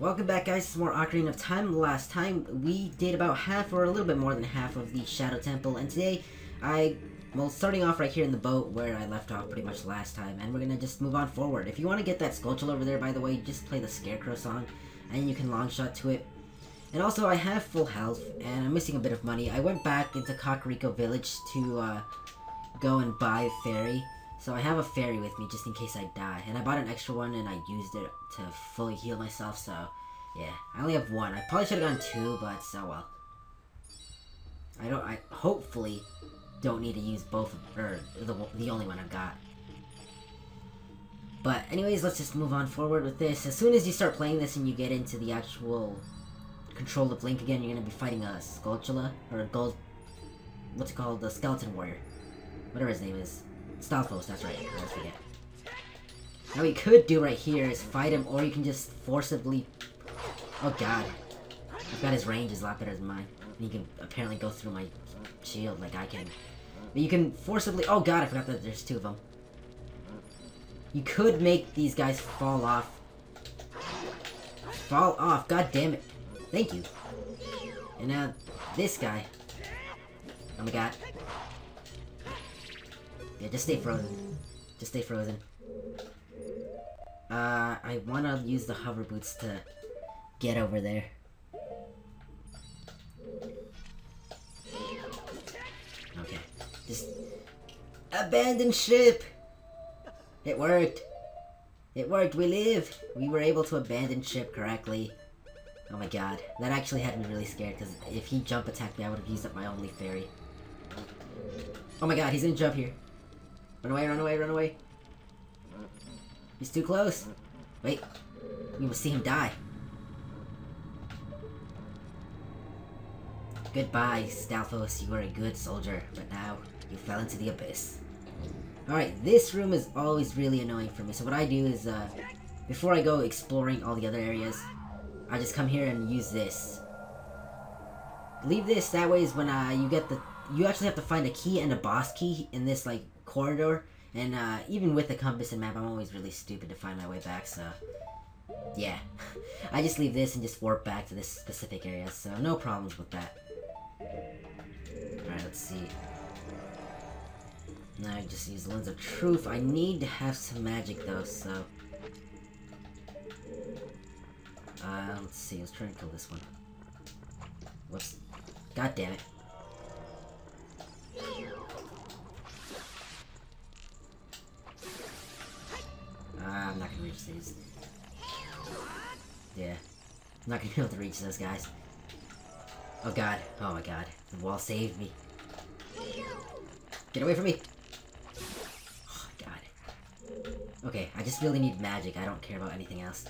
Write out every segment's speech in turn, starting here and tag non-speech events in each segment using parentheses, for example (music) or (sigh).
Welcome back guys to more Ocarina of Time. Last time we did about half or a little bit more than half of the Shadow Temple and today I, well starting off right here in the boat where I left off pretty much last time and we're gonna just move on forward. If you want to get that Skulltula over there by the way, just play the Scarecrow song and you can long shot to it. And also I have full health and I'm missing a bit of money. I went back into Kakariko Village to uh, go and buy a fairy so I have a fairy with me just in case I die. And I bought an extra one and I used it to fully heal myself, so yeah. I only have one. I probably should have gotten two, but so well. I don't, I hopefully don't need to use both, or the, the only one I've got. But anyways, let's just move on forward with this. As soon as you start playing this and you get into the actual control of Link again, you're going to be fighting a Skulltula, or a Gold, what's it called, the Skeleton Warrior. Whatever his name is. Stalfos, that's right. Always forget. Now you could do right here is fight him, or you can just forcibly... Oh god. I've got his range is a lot better than mine. And he can apparently go through my shield like I can. But you can forcibly... Oh god, I forgot that there's two of them. You could make these guys fall off. Fall off, god damn it. Thank you. And now, this guy. Oh my god. Yeah, just stay frozen. Just stay frozen. Uh, I want to use the hover boots to get over there. Okay. Just... Abandon ship! It worked! It worked, we live! We were able to abandon ship correctly. Oh my god, that actually had me really scared, because if he jump attacked me, I would have used up my only fairy. Oh my god, he's gonna jump here. Run away, run away, run away. He's too close. Wait. We will see him die. Goodbye, Stalfos. You were a good soldier, but now you fell into the abyss. Alright, this room is always really annoying for me. So what I do is, uh, before I go exploring all the other areas, I just come here and use this. Leave this, that way is when uh, you get the... You actually have to find a key and a boss key in this, like, corridor. And uh, even with the compass and map, I'm always really stupid to find my way back, so... Yeah. (laughs) I just leave this and just warp back to this specific area, so no problems with that. Alright, let's see. Now I just use the Lens of Truth. I need to have some magic, though, so... Uh, let's see. Let's try and kill this one. Whoops. God damn it. Ah. Yeah. I'm not gonna be able to reach those guys. Oh god. Oh my god. The wall saved me. Get away from me! Oh god. Okay, I just really need magic. I don't care about anything else.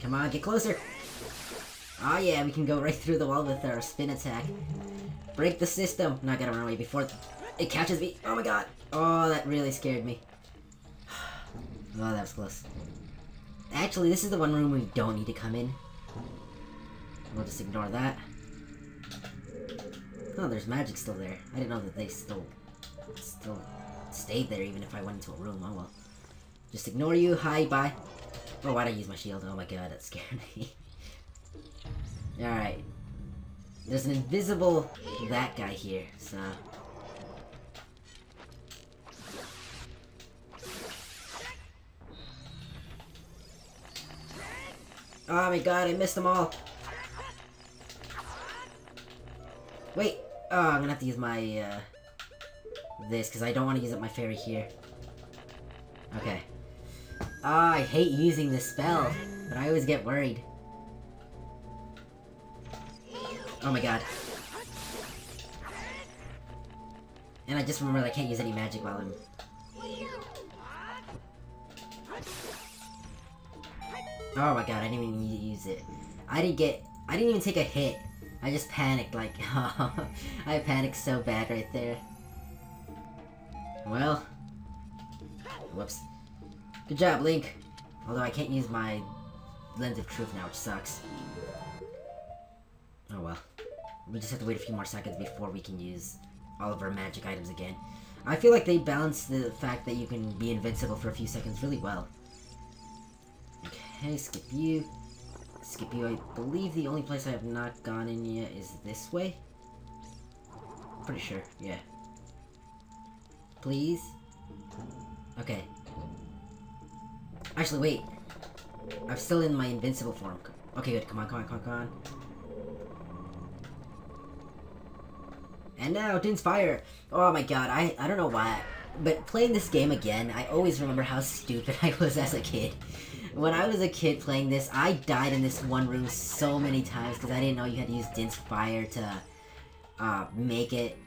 Come on, get closer! Oh yeah, we can go right through the wall with our spin attack. Break the system! Not gonna run away before it catches me. Oh my god! Oh, that really scared me. (sighs) Oh, that was close. Actually, this is the one room we don't need to come in. We'll just ignore that. Oh, there's magic still there. I didn't know that they still still stayed there even if I went into a room. Oh well. Just ignore you. Hi, bye. Oh, why'd I use my shield? Oh my god, that scared (laughs) me. Alright. There's an invisible that guy here, so... Oh my god, I missed them all! Wait! Oh, I'm gonna have to use my, uh... This, because I don't want to use up my fairy here. Okay. Oh, I hate using this spell, but I always get worried. Oh my god. And I just remembered I can't use any magic while I'm... Oh my god, I didn't even use it. I didn't get... I didn't even take a hit. I just panicked, like, (laughs) I panicked so bad right there. Well... Whoops. Good job, Link. Although I can't use my Lens of Truth now, which sucks. Oh well. We just have to wait a few more seconds before we can use all of our magic items again. I feel like they balance the fact that you can be invincible for a few seconds really well. Okay, skip you. Skip you. I believe the only place I have not gone in yet is this way. Pretty sure, yeah. Please? Okay. Actually, wait. I'm still in my invincible form. Okay, good. Come on, come on, come on, come on. And now, Din's Fire! Oh my god, I, I don't know why, but playing this game again, I always remember how stupid (laughs) I was as a kid. When I was a kid playing this, I died in this one room so many times because I didn't know you had to use Din's Fire to uh, make it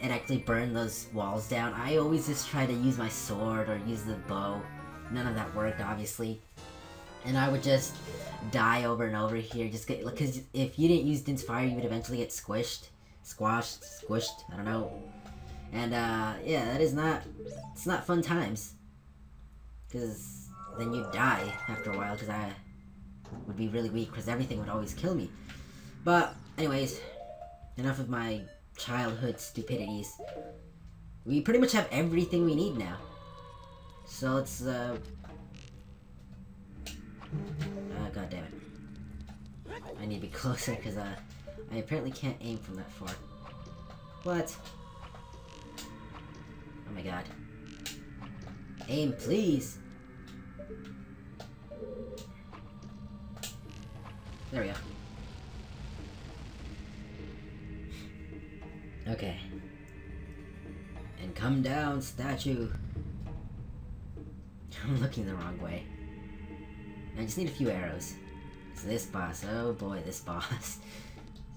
and actually burn those walls down. I always just tried to use my sword or use the bow. None of that worked, obviously. And I would just die over and over here, just get, because if you didn't use Din's Fire, you would eventually get squished squashed, squished, I don't know. And, uh, yeah, that is not, it's not fun times. Because then you'd die after a while, because I would be really weak, because everything would always kill me. But, anyways, enough of my childhood stupidities. We pretty much have everything we need now. So let's, uh... Uh, god damn it. I need to be (laughs) closer, because, uh... I apparently can't aim from that far. What? Oh my god. Aim, please! There we go. Okay. And come down, statue! (laughs) I'm looking the wrong way. I just need a few arrows. It's this boss. Oh boy, this (laughs) boss.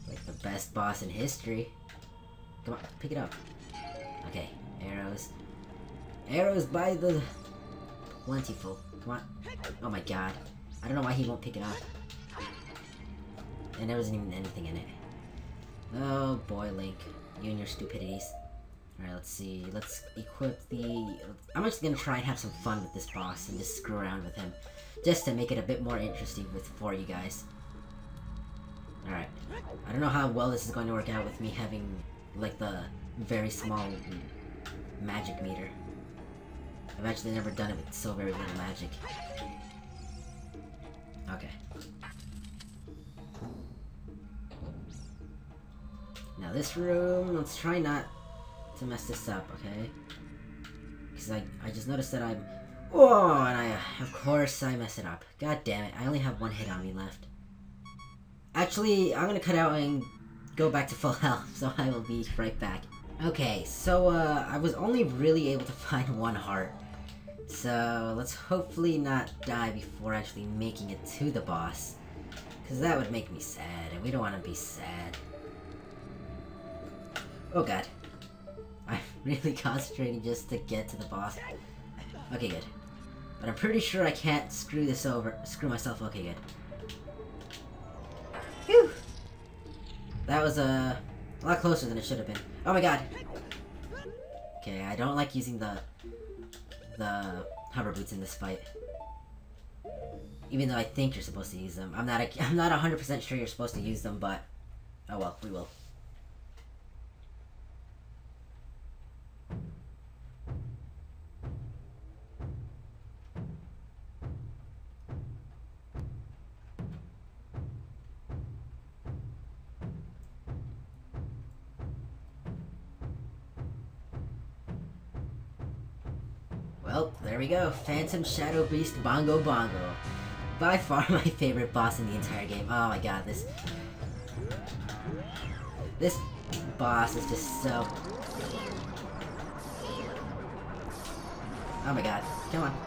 Like the best boss in history. Come on, pick it up. Okay, arrows. Arrows by the plentiful. Come on. Oh my god. I don't know why he won't pick it up. And there wasn't even anything in it. Oh boy, Link. You and your stupidities. Alright, let's see. Let's equip the... I'm just gonna try and have some fun with this boss and just screw around with him. Just to make it a bit more interesting with for you guys. Alright. I don't know how well this is going to work out with me having, like, the very small magic meter. I've actually never done it with so very little magic. Okay. Now this room, let's try not to mess this up, okay? Because I, I just noticed that I'm... Oh, and I, of course I mess it up. God damn it, I only have one hit on me left. Actually, I'm gonna cut out and go back to full (laughs) health, so I will be right back. Okay, so uh, I was only really able to (laughs) find one heart. So let's hopefully not die before actually making it to the boss. Because that would make me sad, and we don't want to be sad. Oh god. I'm (laughs) really concentrating just to get to the boss. Okay, good. But I'm pretty sure I can't screw this over, screw myself, okay, good. Phew! That was uh, a lot closer than it should have been. Oh my god! Okay, I don't like using the the hover boots in this fight. Even though I think you're supposed to use them. I'm not a, (laughs) I'm not 100% sure you're supposed to use them, but oh well, we will. Well, there we go. Phantom Shadow Beast Bongo Bongo. By far (laughs) my favorite boss in the entire game. Oh my god, this... This boss is just so... Oh my god. Come on.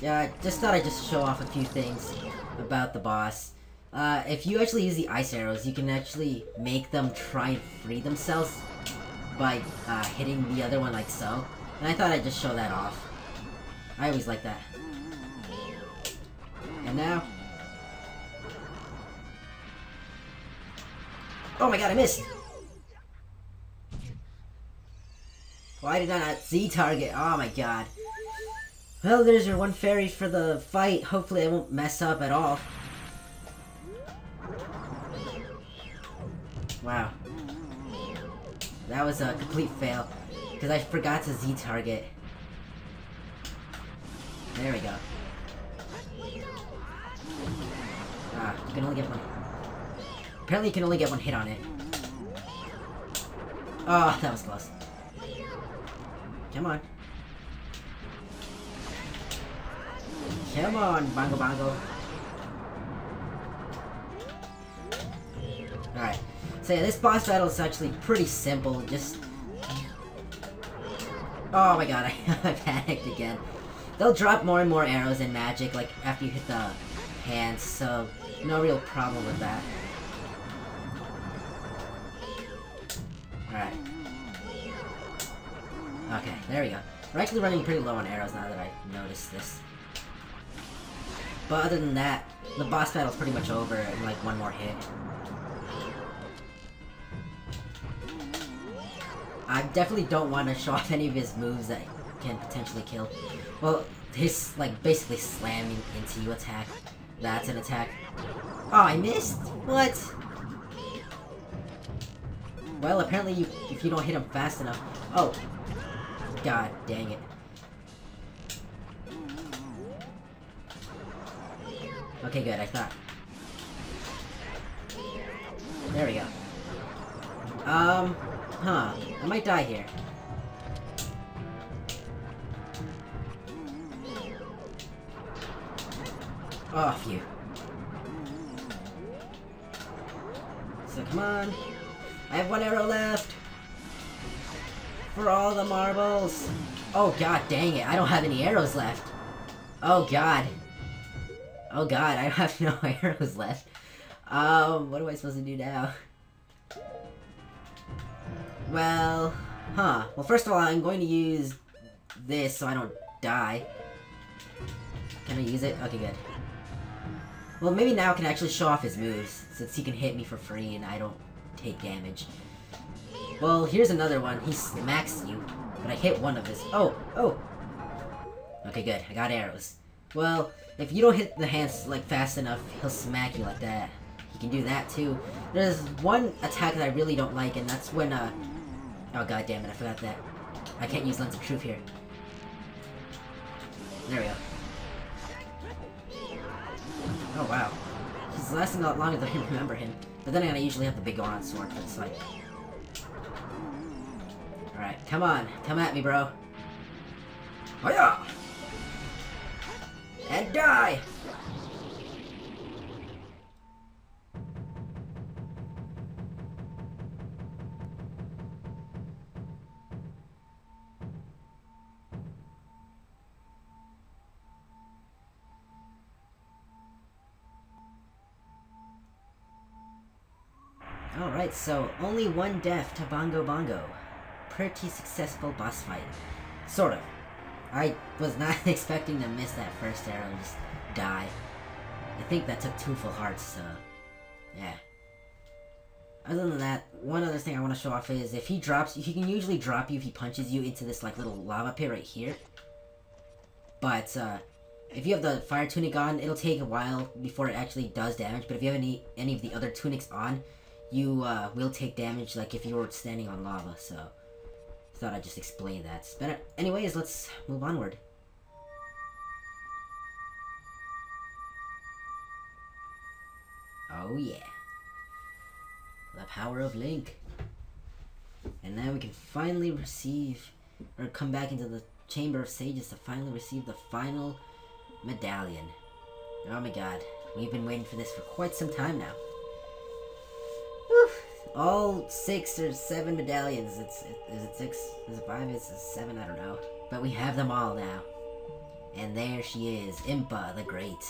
Yeah, I just thought I'd just show off a few things about the boss. Uh, if you actually use the ice arrows, you can actually make them try and free themselves by uh, hitting the other one like so. And I thought I'd just show that off. I always like that. And now... Oh my god, I missed! Why did I not Z-target? Oh my god. Well, there's your one fairy for the fight. Hopefully I won't mess up at all. Wow. That was a complete fail. Because I forgot to Z-target. There we go. Ah, you can only get one. Apparently you can only get one hit on it. Oh, that was close. Come on. Come on, Bongo Bongo. Alright. So yeah, this boss battle is actually pretty simple, just... Oh my god, (laughs) I, panicked again. They'll drop more and more arrows in magic, like, after you hit the hands, so no real problem with that. Alright. Okay, there we go. We're actually running pretty low on arrows now that I noticed this. But other than that, the boss battle's pretty much over in like one more hit. I definitely don't want to show off any of his moves that can potentially kill. Well, his, like, basically slamming into you attack. That's an attack. Oh, I missed? What? Well, apparently you, if you don't hit him fast enough... Oh. God dang it. Okay, good, I thought. There we go. Um, huh. I might die here. Oh, you. So come on. I have one arrow left. For all the marbles. Oh god dang it, I don't have any arrows left. Oh god. Oh god, I have (laughs) no arrows left. Um, what am I supposed to do now? Well, huh. Well, first of all, I'm going to use this so I don't die. Can I use it? Okay, good. Well, maybe now I can actually show off his moves, since he can hit me for free and I don't take damage. Well, here's another one. He smacks you, but I hit one of his- Oh! Oh! Okay, good. I got arrows. Well, if you don't hit the hands, like, fast enough, he'll smack you like that. He can do that, too. There's one attack that I really don't like, and that's when, uh... Oh, god damn it, I forgot that. I can't use Lens of Truth here. There we go. Oh, wow. He's lasting a lot longer than I remember him. But then I usually have the big Goron sword for this fight. Alright, come on. Come at me, bro. Oh yeah! And die! Alright, so only one death to Bongo Bongo. Pretty successful boss fight. Sort of. I was (laughs) not expecting to miss that first arrow and just die. I think that took two full hearts, so... Yeah. Other than that, one other thing I want to show off is if he drops, he can usually drop you if he punches you into this like little lava pit right here. But uh, if you have the fire tunic on, it'll take a while before it actually does damage. But if you have any any of the other tunics on, you uh, will take damage like if you were standing on lava, so thought I'd just explain that. But uh, anyways, let's move onward. Oh yeah. The power of Link. And now we can finally receive, or come back into the Chamber of Sages to finally receive the final medallion. Oh my god, we've been waiting for this for quite some time now all six or seven medallions. It's is it six? Is it five? Is it seven? I don't know. But we have them all now. And there she is, Impa the Great.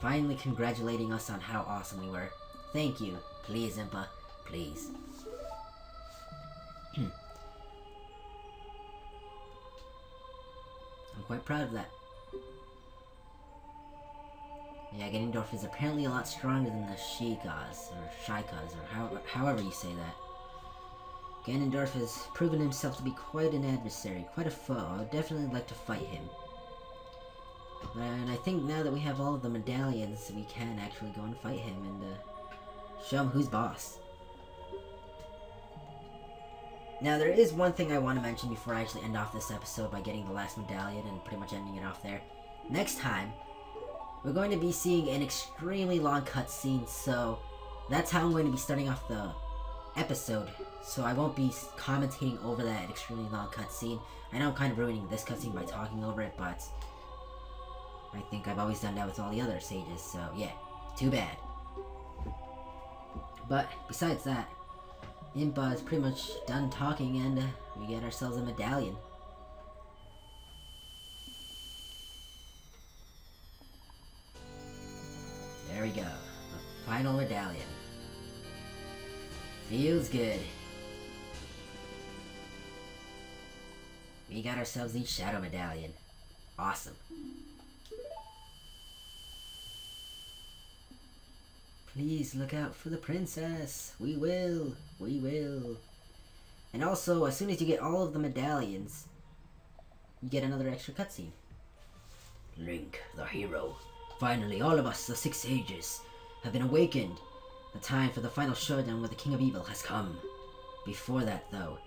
Finally congratulating us on how awesome we were. Thank you. Please, Impa. Please. Hmm. I'm quite proud of that. Yeah, Ganondorf is apparently a lot stronger than the Shikas, or Shikas, or how, however you say that. Ganondorf has proven himself to be quite an adversary, quite a foe. I would definitely like to fight him. And I think now that we have all of the medallions, we can actually go and fight him and uh, show him who's boss. Now, there is one thing I want to mention before I actually end off this episode by getting the last medallion and pretty much ending it off there. Next time, we're going to be seeing an extremely long cutscene, so that's how I'm going to be starting off the episode. So I won't be commentating over that extremely long cutscene. I know I'm kind of ruining this cutscene by talking over it, but I think I've always done that with all the other sages, so yeah, too bad. But besides that, Impa is pretty much done talking and we get ourselves a medallion. We go. The final medallion. Feels good. We got ourselves the Shadow Medallion. Awesome. Please look out for the princess. We will. We will. And also, as soon as you get all of the medallions, you get another extra cutscene. Link, the hero. Finally, all of us, the six sages, have been awakened. The time for the final showdown with the King of Evil has come. Before that, though,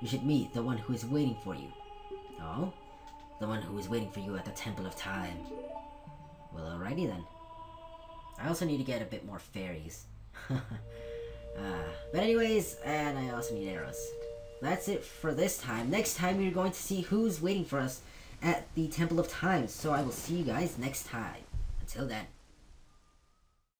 you should meet the one who is waiting for you. Oh? The one who is waiting for you at the Temple of Time. Well, alrighty then. I also need to get a bit more fairies. uh, (laughs) but anyways, and I also need arrows. That's it for this time. Next time, we're going to see who's waiting for us at the Temple of Time. So I will see you guys next time. Until then.